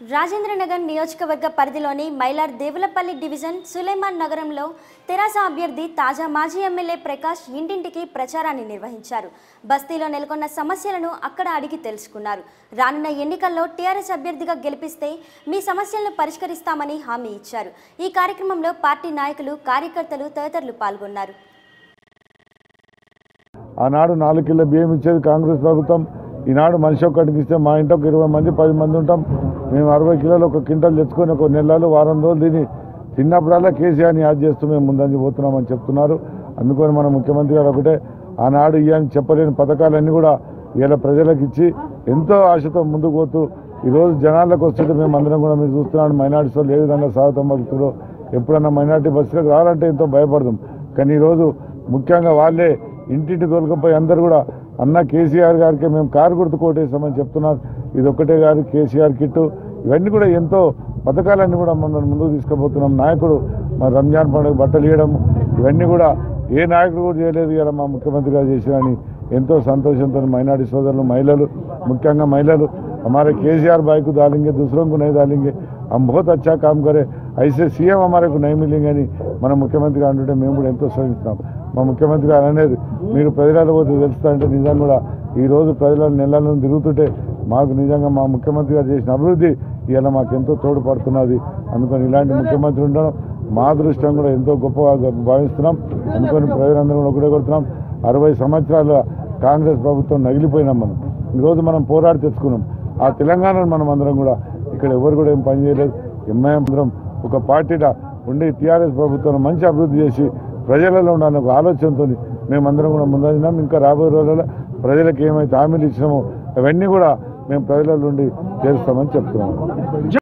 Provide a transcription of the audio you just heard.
రాజేంద్రనగర్ నియోజకవర్గ పరిధిలోని మైలార్ దేవులపల్లి డివిజన్ సులేమాన్ నగరంలో తెరాస అభ్యర్థి తాజా మాజీ ఎమ్మెల్యే ప్రకాష్ ఇంటింటికి ప్రచారాన్ని నిర్వహించారు. బస్తీలో నెలకొన్న సమస్యలను అక్కడ అడిగి తెలుసుకున్నారు. రానున్న ఎన్నికల్లో టీఆర్ఎస్ అభ్యర్థిగా గెలిపిస్తే మీ సమస్యలను పరిష్కరిస్తామని హామీ ఇచ్చారు. ఈ కార్యక్రమంలో పార్టీ నాయకులు కార్యకర్తలు తదితరులు పాల్గొన్నారు. ఆనాడు నాలుగు కిలో బియ్యం ఇచ్చేది కాంగ్రెస్ ప్రభుత్వం. ఈనాడు మనిషి ఒక్కడికి ఇస్తే మా ఇంట్లో ఇరవై మంది పది మంది ఉంటాం. మేము అరవై కిలోలు ఒక క్వింటల్ తెచ్చుకొని ఒక నెలలు వారం రోజులు దీన్ని తిన్నప్పుడల్లా కేసీఆర్ని యాద్ చేస్తూ మేము ముందంజ పోతున్నామని చెప్తున్నారు. అందుకని మన ముఖ్యమంత్రి గారు ఒకటే ఆనాడు ఇయ్యని చెప్పలేని పథకాలన్నీ కూడా ఇలా ప్రజలకు ఇచ్చి ఎంతో ఆశతో ముందుకు పోతూ ఈరోజు జనాలకు వస్తుంటే మేము అందరం కూడా మీరు చూస్తున్నాం మైనార్టీస్ వాళ్ళు ఏ విధంగా స్వాగతం పలుకుతారో ఎప్పుడన్నా మైనార్టీ బస్సులకు రావాలంటే ఎంతో భయపడదాం కానీ ఈరోజు ముఖ్యంగా వాళ్ళే ఇంటింటి తోలుకపోయి అందరు కూడా అన్న కేసీఆర్ గారికి మేము కారు గుర్తు కోటేసామని చెప్తున్నారు ఇది ఒక్కటే గారు కేసీఆర్ కిట్టు ఇవన్నీ కూడా ఎంతో పథకాలన్నీ కూడా మనం ముందుకు తీసుకుపోతున్నాం నాయకుడు మా రంజాన్ పండుగ బట్టలు ఇవ్వడం ఇవన్నీ కూడా ఏ నాయకుడు కూడా చేయలేదు కదా మా ముఖ్యమంత్రి గారు చేసిరని ఎంతో సంతోషంతో మైనార్టీ సోదరులు మహిళలు ముఖ్యంగా మహిళలు हमारे केसीआर भाई को डालेंगे दूसरों को नहीं डालेंगे हम बहुत अच्छा काम करें ऐसे సీఎం हमारे को नहीं मिलेंगे అని మన ముఖ్యమంత్రి గారు అంటుంటే మేము కూడా ఎంతో శ్రమిస్తాం మా ముఖ్యమంత్రి గారు అనేది మీరు ప్రజలలో పోతే తెలుస్తా అంటే నిజంగా కూడా. ఈరోజు రోజు ప్రజల నెలలను తిరుగుతుంటే మాకు నిజంగా మా ముఖ్యమంత్రి గారు చేసిన అభివృద్ధి ఇలా మాకు ఎంతో తోడ్పడుతున్నది. అందుకని ఇలాంటి ముఖ్యమంత్రి ఉండడం మా అదృష్టం కూడా ఎంతో గొప్పగా భావిస్తున్నాం. అందుకని ప్రజలందరూ కూడా ఒకటే కొడుతున్నాం. అరవై సంవత్సరాల కాంగ్రెస్ ప్రభుత్వం నగిలిపోయినాం మనం. ఈరోజు మనం పోరాడి తెచ్చుకున్నాం. ఆ తెలంగాణను మనం అందరం కూడా ఇక్కడ ఎవరు కూడా ఏం పని చేయలేదు. ఎంఐఎం అందరం ఒక పార్టీగా ఉండి టీఆర్ఎస్ ప్రభుత్వం మంచి అభివృద్ధి చేసి ప్రజలలో ఉండాలని ఒక ఆలోచనతో మేమందరం కూడా ముందన్నాం ఇంకా రాబోయే రోజుల్లో ప్రజలకు ఏమైతే హామీలు ఇచ్చినామో అవన్నీ కూడా మేము ప్రజల నుండి చేస్తామని చెప్తున్నాము